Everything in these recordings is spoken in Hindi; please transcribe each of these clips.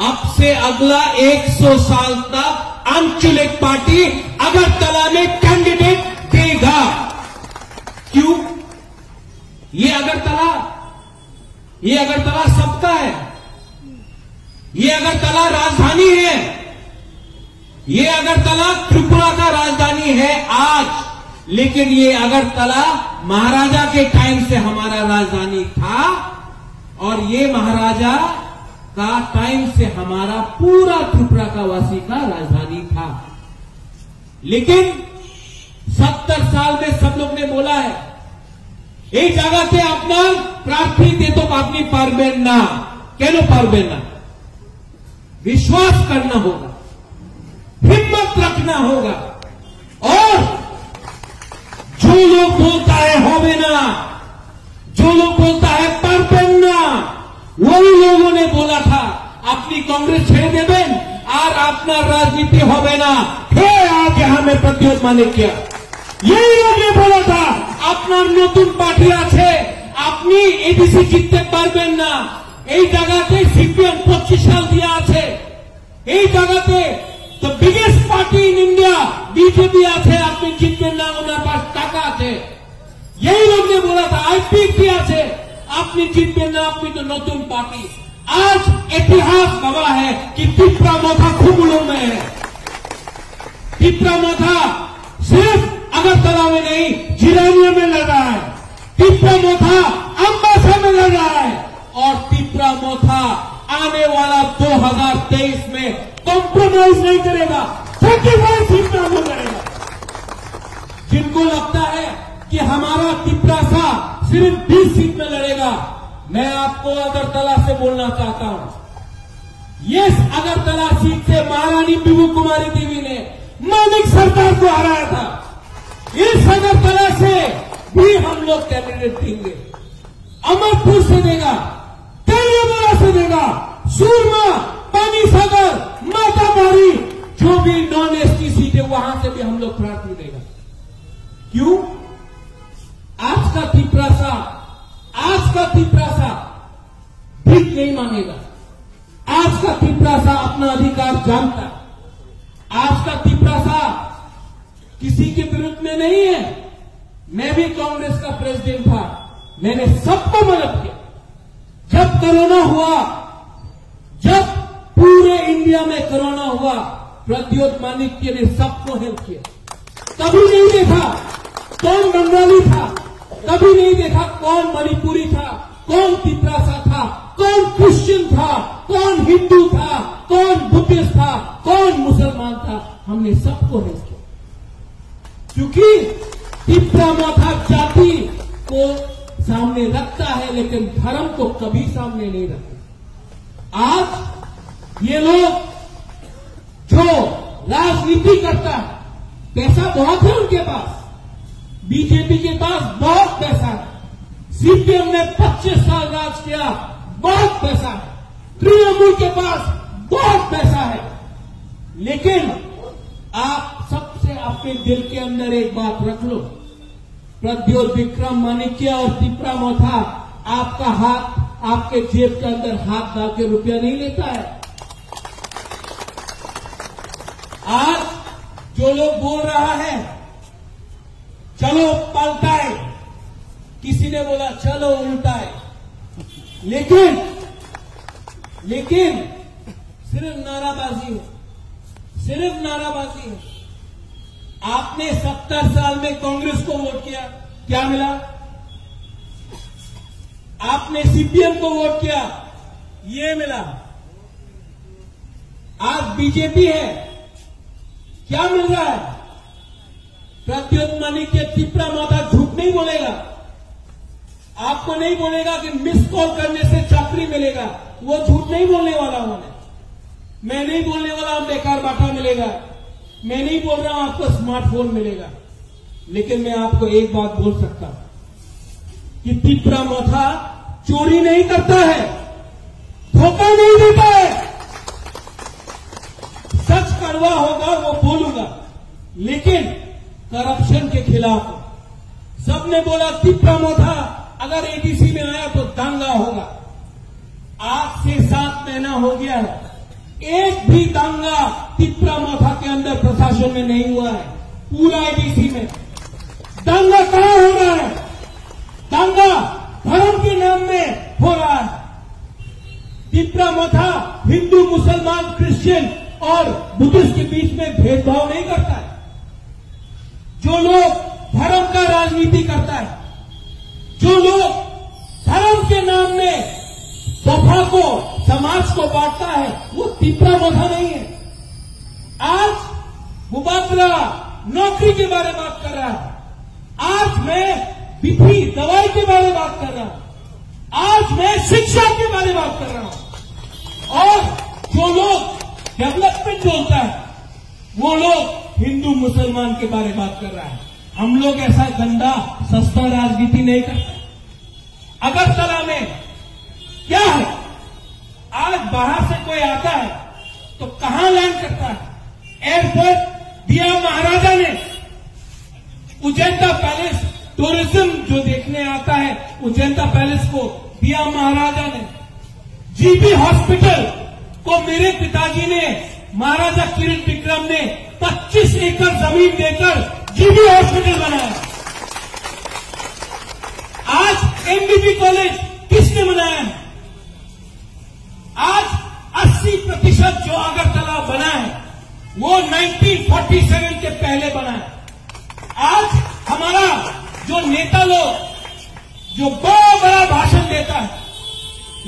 अब से अगला 100 साल तक आंचलिक पार्टी अगरतला में कैंडिडेट देगा। क्यों? ये अगरतला ये अगरतला सबका है। ये अगरतला राजधानी है। ये अगरतला त्रिपुरा का राजधानी है आज। लेकिन ये अगरतला महाराजा के टाइम से हमारा राजधानी था और ये महाराजा का टाइम से हमारा पूरा त्रिपुरा का वासी का राजधानी था लेकिन सत्तर साल में सब लोग ने बोला है এই জায়গাতে আপনার প্রার্থী দিত আপনি পারবেন না কেন পারবেন না विश्वास करना होगा हिम्मत रखना होगा और जो लोग बोलता है होवे ना जो लोग बोलता है पारबेन ना वही लोगों ने बोला था আপনি কংগ্রেস ছেড়ে দেবেন আর আপনার রাজনীতি হবে না। হে আগে হামে প্রতিহত মানে কিয়া বলা আপনার নতুন পার্টি আছে, আপনি এডিসি জিততে পারবেন না। এই জায়গাতে সিপিএম পঁচিশ সাল দিয়ে আছে। এই জায়গাতে তো biggest party in India BJP আছে, আপনি জিতবেন না, ওনার পাশ টাকা আছে। এই লোককে বলা থা আইপিপি আছে, আপনি জিতবেন না, আপনি তো নতুন পার্টি। आज इतिहास गवाह है कि तिपरा मोथा खुबलों में है। तिपरा मोथा सिर्फ़ अगरतला में नहीं जिरानिया में लड़ रहा है। तिपरा मोथा अम्बासा में लड़ रहा है। और तिपरा मोथा आने वाला 2023 में कॉम्प्रोमाइज नहीं करेगा सेक्रीफाइस तिपरा में करेगा। जिनको लगता है कि हमारा तिपरासा सिर्फ़ 20 सीट में लड़ेगा मैं आपको अगरतला से बोलना चाहता हूँ। ये अगरतला सीट से महारानी बिबू कुमारी देवी ने मानिक सरकार को हराया था इस अगरतला से भी हम लोग कैंडिडेट देंगे। अमरपुर से देगा तेलियाबोला से देगा, सूरमा पानी सागर माताबारी जो भी नॉन एसटी सीट है वहाँ से भी हम लोग प्रार्थी देगा। क्यों? आज का तिपरासा आज का तिपरासा भीख नहीं मांगेगा आज का तिपरासा अपना अधिकार जानता है। आज का तिपरासा किसी के विरुद्ध में नहीं है। मैं भी कांग्रेस का प्रेसिडेंट था। मैंने सबको मदद किया जब कोरोना हुआ, जब पूरे इंडिया में कोरोना हुआ, प्रद्योत मानिक्य ने सबको हेल्प किया। कभी नहीं देखा। कौन बंगाली था? कभी नहीं देखा कौन मणिपुरी था, कौन तिपरासा था, कौन क्रिश्चियन था, कौन हिंदू था, कौन बुद्धिस्ट था, कौन मुसलमान था। हमने सबको हेल्प किया। क्योंकि तिपरा मोथा जाति को सामने रखता है, लेकिन धर्म को कभी सामने नहीं रखता। आज ये लोग जो राजनीति करता है, पैसा बहुत है उनके पास। बीजेपी के पास बहुत पैसा है। सीपीएम ने 25 साल राज किया, बहुत पैसा है। तृणमूल के पास बहुत पैसा है। लेकिन आप सबसे आपके दिल के अंदर एक बात रख लो। प्रद्योत विक्रम मानिक्य और तिपरा मोथा आपका हाथ, आपके जेब के अंदर हाथ डाल के रुपया नहीं लेता है। आज जो लोग बोल रहा है चलो पलटाए किसी ने बोला, चलो उल्टाए। लेकिन लेकिन, सिर्फ़ नाराबाजी है। सिर्फ़ नाराबाजी है। आपने सत्तर साल में कांग्रेस को वोट किया, क्या मिला? आपने सीपीएम को वोट किया, ये मिला। आज बीजेपी है, क्या मिल रहा है? प्रद्योत मानिक के तिपरा माता झूठ नहीं बोलेगा। आपको नहीं बोलेगा कि मिस कॉल करने से चाकरी मिलेगा। वो झूठ नहीं बोलने वाला उन्हें मैं नहीं बोलने वाला हम बेकार बाटा मिलेगा। मैं नहीं बोल रहा हूँ आपको स्मार्टफ़ोन मिलेगा। लेकिन मैं आपको एक बात बोल सकता हूँ कि तिपरा माथा चोरी नहीं करता है, धोखा नहीं देता है। सच कड़वा होगा, वो बोलूँगा। लेकिन करप्शन के खिलाफ। सबने बोला तिपरा मोथा अगर एडीसी में आया तो दंगा होगा। आज से सात महीना हो गया है। एक भी दांगा तिप्रा मोथा के अंदर प्रशासन में नहीं हुआ है। पूरा एडीसी में। दांगा कहाँ हो रहा है? दांगा धर्म के नाम में हो रहा है। तिप्रा मोथा हिंदू, मुसलमान, क्रिश्चियन और बुद्धिस्ट के बीच में भेदभाव नहीं करता है। जो लोग धर्म का राजनीति करता है, जो लोग धर्म के नाम में सभा को, समाज को बांटता है, वो तीपरा मोधा नहीं है। आज मुबादला नौकरी के बारे में बात कर रहा है। आज मैं विधि दवाई के बारे में बात कर रहा हूँ। आज मैं शिक्षा के बारे में बात कर रहा हूँ। और जो लोग डेवलपमेंट बोलता है, वो लोग हिंदू मुसलमान के बारे में बात कर रहा है। हम लोग ऐसा गंदा, सस्ता राजनीति नहीं करते। अगरतला में क्या है? आज बाहर से कोई आता है तो कहाँ लैंड करता है? एयरपोर्ट दिया महाराजा ने। उजैता पैलेस टूरिज़्म जो देखने आता है उजैता पैलेस को दिया महाराजा ने। जीबी हॉस्पिटल को मेरे पिताजी ने, महाराजा किरण विक्रम ने 25 एकड़ ज़मीन देकर जीबी हॉस्पिटल बनाया। आज एमबीबी कॉलेज किसने बनाया? आज 80 प्रतिशत जो अगरतला बना है वो 1947 के पहले बना है आज हमारा जो नेता लोग, जो बड़ा बड़ा भाषण देता है,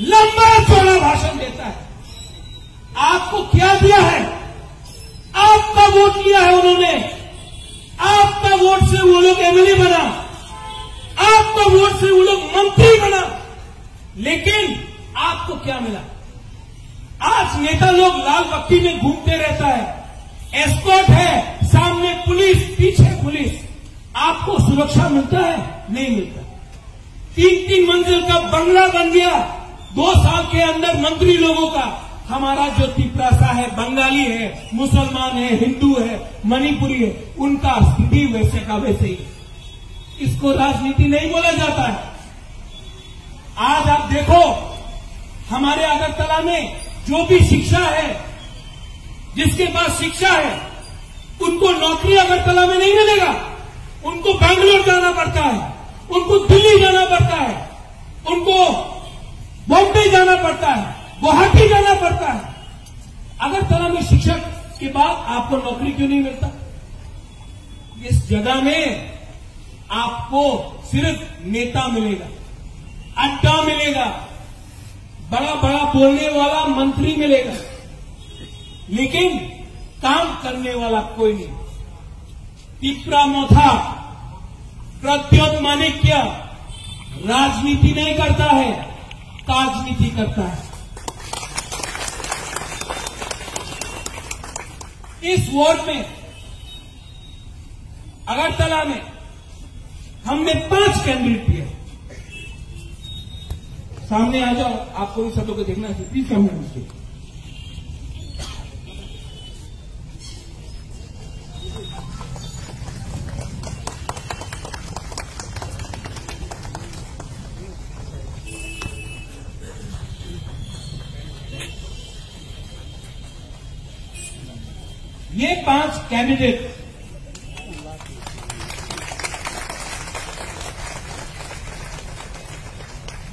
लंबा चौड़ा भाषण देता है। आपको क्या दिया है? आपका वोट लिया है उन्होंने। आपका वोट से वो लोग एमएलए बना। आपका वोट से वो लोग मंत्री बना। लेकिन आपको क्या मिला? आज नेता लोग लाल बत्ती में घूमते रहता है। एस्कॉट है, सामने पुलिस, पीछे पुलिस। आपको सुरक्षा मिलता है? नहीं मिलता। तीन तीन मंजिल का बंगला बन गया। दो साल के अंदर मंत्री लोगों का। हमारा जो तिपरासा है, बंगाली है, मुसलमान है, हिंदू है, मणिपुरी है, उनका स्थिति वैसे का वैसे ही। इसको राजनीति नहीं बोला जाता है। आज आप देखो, हमारे अगरतला में जो भी शिक्षा है, जिसके पास शिक्षा है, उनको नौकरी अगरतला में नहीं मिलेगा। उनको बैंगलोर जाना पड़ता है, उनको दिल्ली जाना पड़ता है उनको बॉम्बे जाना पड़ता है गुवाहाटी जाना पड़ता है अगरतला में शिक्षक के बाद आपको नौकरी क्यों नहीं मिलता? इस जगह में आपको सिर्फ़ नेता मिलेगा, अड्डा मिलेगा बड़ा बड़ा बोलने वाला मंत्री मिलेगा, लेकिन काम करने वाला कोई नहीं। तिपरा मोथा प्रद्योत माणिक्य राजनीति नहीं करता है राजनीति करता है। इस वार्ड में, अगरतला में, हमने पाँच कैंडिडेट दिए। सामने आ जाओ आपको इन सबको देखना है प्लीज़ सामने मुझे पाँच कैंडिडेट।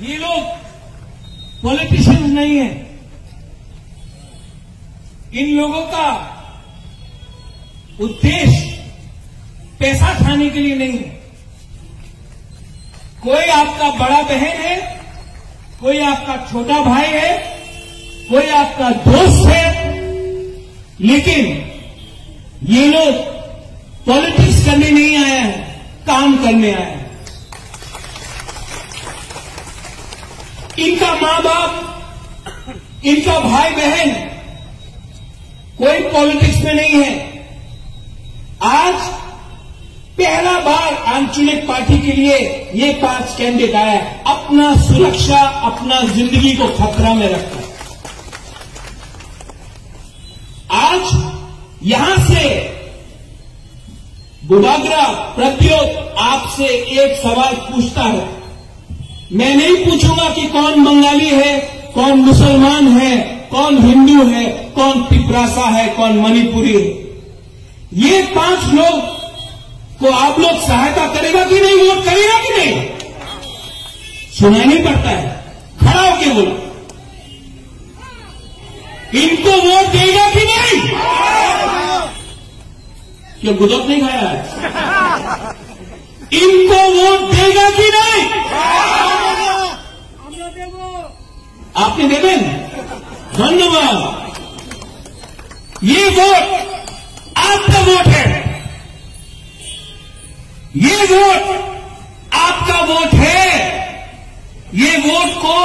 ये लोग पॉलिटिशियंस नहीं है। इन लोगों का उद्देश्य पैसा खाने के लिए नहीं है। कोई आपका बड़ा बहन है, कोई आपका छोटा भाई है, कोई आपका दोस्त है, लेकिन ये लोग पॉलिटिक्स करने नहीं आए हैं, काम करने आए हैं। इनका माँ बाप इनका भाई बहन कोई पॉलिटिक्स में नहीं है। आज पहला बार आंचलिक पार्टी के लिए ये पाँच कैंडिडेट आया है। अपना सुरक्षा, अपना ज़िंदगी को खतरा में रखकर आज यहाँ से बुबागरा प्रत्योत आपसे एक सवाल पूछता है। मैं नहीं पूछूँगा कि कौन बंगाली है, कौन मुसलमान है, कौन हिंदू है, कौन पिपरासा है, कौन मणिपुरी है। ये पाँच लोग को आप लोग सहायता करेगा कि नहीं, वोट करेगा कि नहीं? सुनाई नहीं पड़ता है। खड़ा होके बोलो। इनको वोट देगा कि नहीं क्यों गुदक नहीं खाया है। इनको वोट देगा कि नहीं? आपने देवे धन्यवाद। ये वोट आपका वोट है। ये वोट आपका वोट है। ये वोट को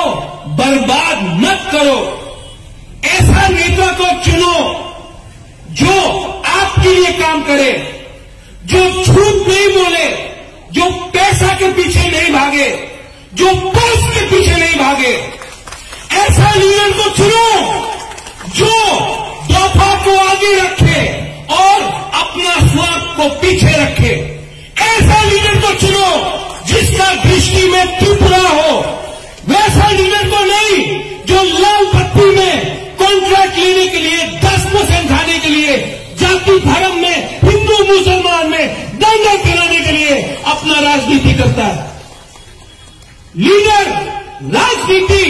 बर्बाद मत करो। ऐसा नेता को चुनो जो आपके लिए काम करे, जो झूठ नहीं बोले, जो पैसा के पीछे नहीं भागे, जो पोस्ट के पीछे नहीं भागे, ऐसा लीडर को चुनो जो दफ़ा को आगे रखे और अपना स्वार्थ को पीछे रखे। ऐसा लीडर को चुनो जिसका दृष्टि में त्रिपुरा हो। वैसा लीडर को नहीं जो लाल पत्ती में कॉन्ट्रैक्ट लेने के लिए, दस परसेंट खाने के लिए जाति धर्म में, हिंदू, मुसलमान में दंगा कराने के लिए अपना राजनीति करता है। लीडर, राजनीति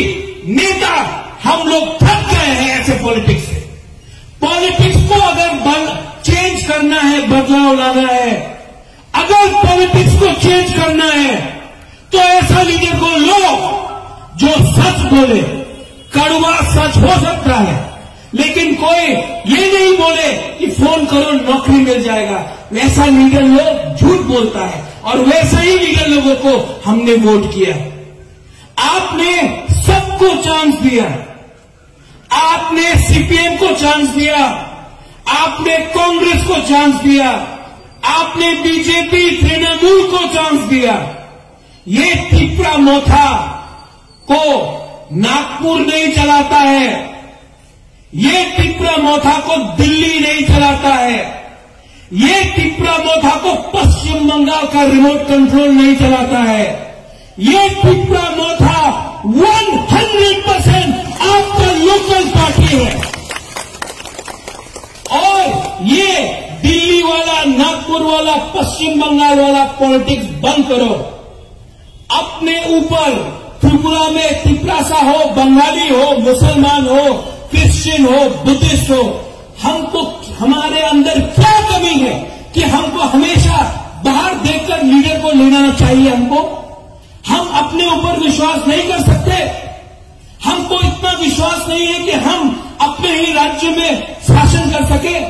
नेता, हम लोग थक गए हैं ऐसे पॉलिटिक्स से। पॉलिटिक्स को अगर बल चेंज करना है, बदलाव लाना है, अगर पॉलिटिक्स को चेंज करना है तो ऐसा लीडर को लो जो सच बोले, कड़वा सच हो सकता है। लेकिन कोई ये नहीं बोले कि फ़ोन करो, नौकरी मिल जाएगा। वैसा लीडर लोग झूठ बोलता है और वैसा ही लीडर लोगों को हमने वोट किया। आपने सबको चांस दिया। आपने सीपीएम को चांस दिया। आपने कांग्रेस को चांस दिया। आपने बीजेपी तृणमूल को चांस दिया। ये त्रिपुरा मोथा को नागपुर नहीं चलाता है। ये टिपरा मोथा को दिल्ली नहीं चलाता है। ये टिपरा मोथा को पश्चिम बंगाल का रिमोट कंट्रोल नहीं चलाता है। ये टिपरा मोथा 100 परसेंट आपका लोकल पार्टी है। और ये दिल्ली वाला, नागपुर वाला, पश्चिम बंगाल वाला पॉलिटिक्स बंद करो। अपने ऊपर त्रिपुरा में त्रिपुरासा हो, बंगाली हो, मुसलमान हो क्रिश्चियन हो बुद्धिस्ट हो, हमको, हमारे अंदर क्या कमी है कि हमको हमेशा बाहर देखकर लीडर को लेना चाहिए हमको? हम अपने ऊपर विश्वास नहीं कर सकते। हमको इतना विश्वास नहीं है कि हम अपने ही राज्य में शासन कर सके।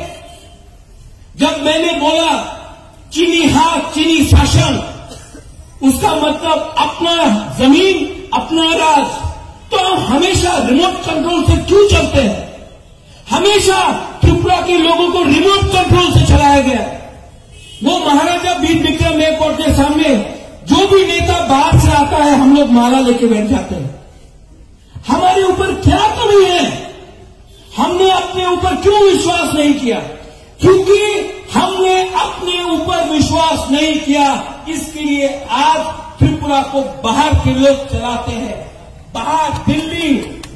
जब मैंने बोला, चीनी हाथ चीनी शासन, उसका मतलब अपना ज़मीन, अपना राज तो हम हमेशा रिमोट कंट्रोल से क्यों चलते हैं? हमेशा त्रिपुरा के लोगों को रिमोट कंट्रोल से चलाया गया वो महाराजा बीर विक्रम एयरपोर्ट के सामने जो भी नेता बाहर से आता है, हम लोग माला लेके बैठ जाते हैं। हमारे ऊपर क्या कमी है? हमने अपने ऊपर क्यों विश्वास नहीं किया? क्योंकि हमने अपने ऊपर विश्वास नहीं किया। इसके लिए आज त्रिपुरा को बाहर के लोग चलाते हैं। बाहर दिल्ली,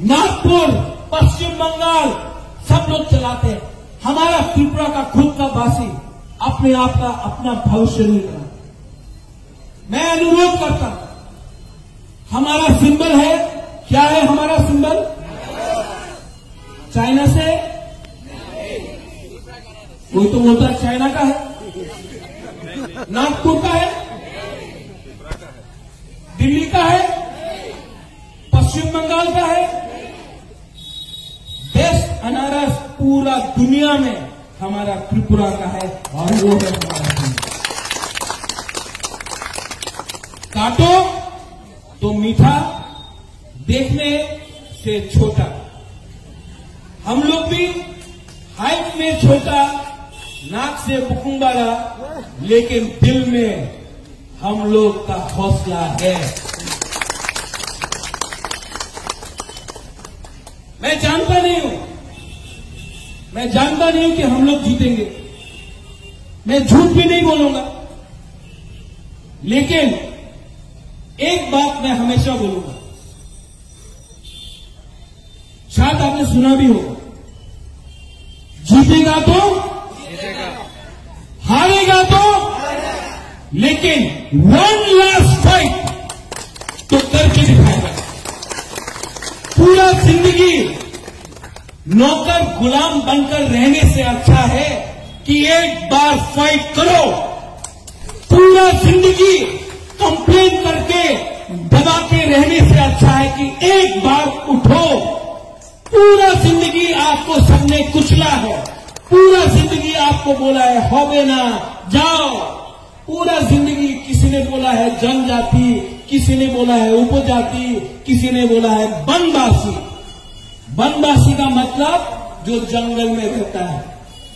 नागपुर, पश्चिम बंगाल, सब लोग चलाते हैं। हमारा त्रिपुरा का खुद का बासी अपने आप का अपना भविष्य नहीं बना मैं अनुरोध करता हूँ, हमारा सिंबल है, क्या है हमारा सिंबल? चाइना से? कोई तो बोलता चाइना का है। नागपुर का है? दिल्ली का है? का है। बेस्ट अनारस पूरा दुनिया में हमारा त्रिपुरा का है और वो है हमारा काटो तो मीठा, देखने से छोटा। हम लोग भी हाइट में छोटा, नाक से बुकुंबारा लेकिन दिल में हम लोग का हौसला है। मैं जानता नहीं हूँ। मैं जानता नहीं हूँ कि हम लोग जीतेंगे। मैं झूठ भी नहीं बोलूँगा। लेकिन एक बात मैं हमेशा बोलूँगा। शायद आपने सुना भी होगा। जीतेगा तो हारेगा तो। लेकिन वन लास्ट ज़िंदगी नौकर गुलाम बनकर रहने से अच्छा है कि एक बार फाइट करो। पूरा ज़िंदगी कंप्लेन करके दबा के रहने से अच्छा है कि एक बार उठो। पूरा ज़िंदगी आपको सबने कुचला है। पूरा ज़िंदगी आपको बोला है, होगे ना, जाओ। पूरा ज़िंदगी किसी ने बोला है, जनजाति किसी ने बोला है, उपजाति किसी ने बोला है बनवासी बनवासी का मतलब जो जंगल में रहता है।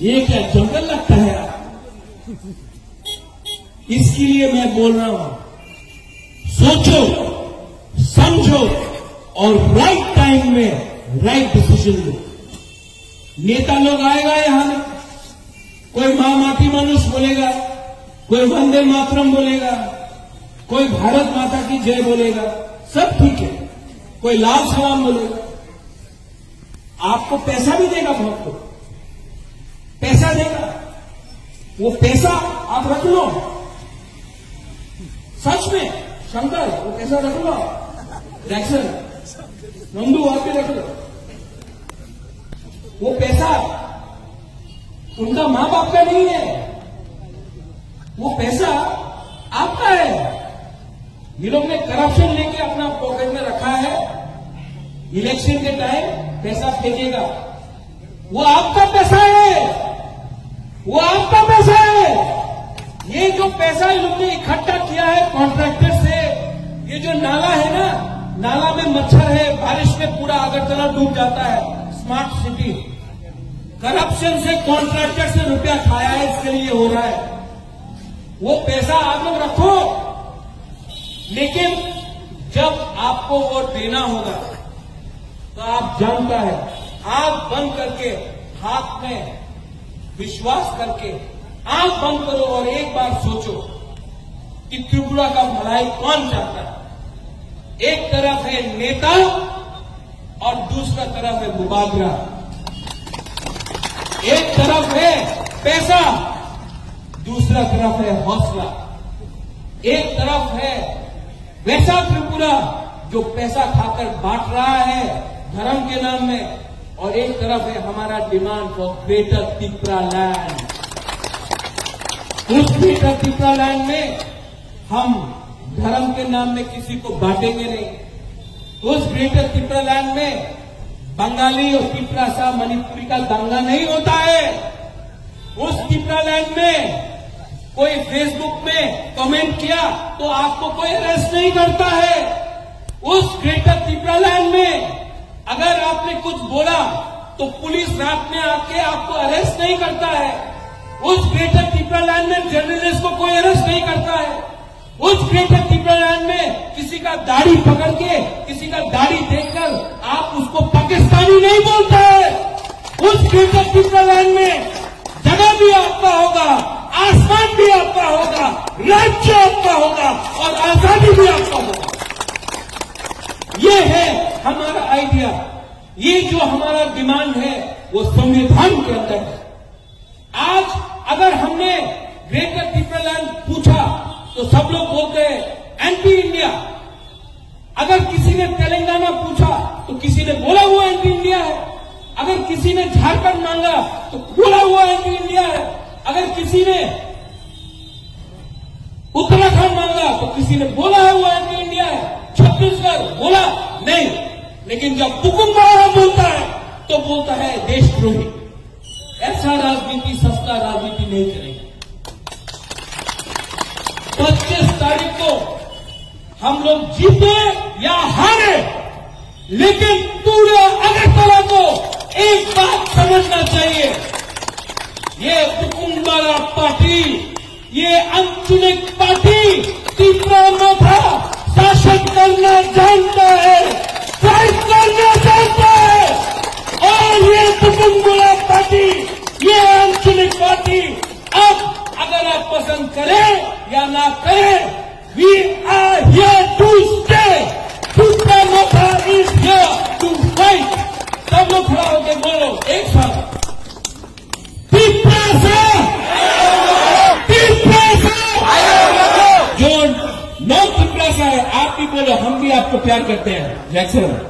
ये क्या जंगल लगता है? आप इसके लिए मैं बोल रहा हूँ, सोचो, समझो और राइट टाइम में राइट डिसीज़न लो। नेता लोग आएगा यहाँ कोई माँ माटी मनुष्य बोलेगा, कोई वंदे मातरम बोलेगा, कोई भारत माता की जय बोलेगा, सब ठीक है। कोई लाल सलाम बोलेगा। आपको पैसा भी देगा बहुत लोग। पैसा देगा। वो पैसा आप रख लो। सच में, शंकर, वो पैसा रख लो। जैक्सन नंदू आप भी रख लो। वो पैसा उनका माँ बाप का नहीं है। वो पैसा आपका है। ये लोग ने करप्शन लेके अपना पॉकेट में रखा है। इलेक्शन के टाइम पैसा फेंकेगा वो आपका पैसा है। वो आपका पैसा है। ये जो पैसा इन लोगों ने इकट्ठा किया है कॉन्ट्रैक्टर से, ये जो नाला है ना, नाला में मच्छर है, बारिश में पूरा अगरतला डूब जाता है। स्मार्ट सिटी करप्शन से कॉन्ट्रैक्टर से रुपया खाया है, इसके लिए हो रहा है। वो पैसा आप लोग रखो। लेकिन जब आपको वो देना होगा तो आप जानता है, आँख बंद करके, हाथ में विश्वास करके, आँख बंद करो और एक बार सोचो कि त्रिपुरा का भलाई कौन चाहता है? एक तरफ़ है नेता और दूसरा तरफ़ है मुबादरा एक तरफ़ है पैसा, दूसरा तरफ़ है हौसला। एक तरफ़ है वैसा त्रिपुरा जो पैसा खाकर बांट रहा है। धर्म के नाम में, और एक तरफ़ है हमारा demand for greater Tripura land उस ग्रेटर त्रिपुरा लैंड में हम धर्म के नाम में किसी को बांटेंगे नहीं. उस ग्रेटर त्रिपुरा लैंड में बंगाली और तिपरा सा मणिपुरी का दंगा नहीं होता है. उस त्रिपुरा लैंड में कोई फेसबुक में कमेंट किया तो आपको कोई अरेस्ट नहीं करता है. उस ग्रेटर त्रिपुरा लैंड में अगर आपने कुछ बोला तो पुलिस रात में आके आपको अरेस्ट नहीं करता है। उस ग्रेटर त्रिपुरा लैंड में जर्नलिस्ट को कोई अरेस्ट नहीं करता है। उस ग्रेटर त्रिपुरा लैंड में किसी का दाढ़ी पकड़ के, किसी का दाढ़ी देखकर आप उसको पाकिस्तानी नहीं बोलते है। उस ग्रेटर त्रिपुरा लैंड में जगह भी आपका होगा, आसमान भी आपका होगा, राज्य आपका होगा और आज़ादी भी आपका होगा। ये है हमारा आइडिया ये जो हमारा डिमांड है, वो संविधान के अंदर है. आज अगर हमने ग्रेटर त्रिपुरालैंड पूछा तो सब लोग बोलते हैं एंटी इंडिया अगर किसी ने तेलंगाना पूछा तो किसी ने बोला हुआ एंटी इंडिया है. अगर किसी ने झारखंड मांगा तो बोला हुआ एंटी इंडिया है. अगर किसी ने उत्तराखंड मांगा तो किसी ने बोला है वो एंटी इंडिया है. लेकिन जब हुकुम मारा बोलता है तो बोलता है देशद्रोही। ऐसा राजनीति, सस्ता राजनीति नहीं करेंगे। पच्चीस तारीख को हम लोग जीते या हारे, लेकिन पूरे अगरतला को एक बात समझना चाहिए। ये हुकुमदारा पार्टी, ये अनचुनित पार्टी तीसरा मोथा शासन करना जानता है। फाइट करना जानता है और ये हुकुमदारा आपको प्यार करते हैं जैक्सन बेला